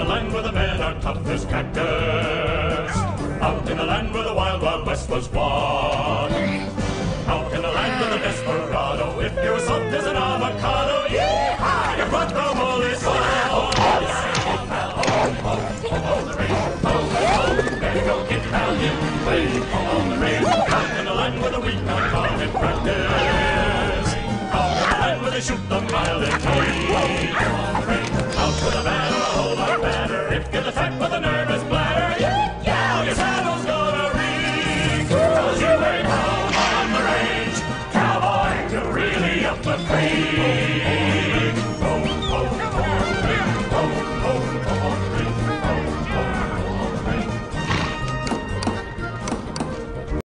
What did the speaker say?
the land where the men are tough as cactus. Out in the land where the wild, wild west was won. Out in the land of the desperado, if you're as soft as an avocado, yee-haw, your blood is full. Oh, oh, oh, oh, oh, the rain, oh, oh. Oh, oh, in the right with a nervous bladder. Yeah, yeah, your saddle's gonna ring. Cause you ain't home on the range. Cowboy, you really up the creek.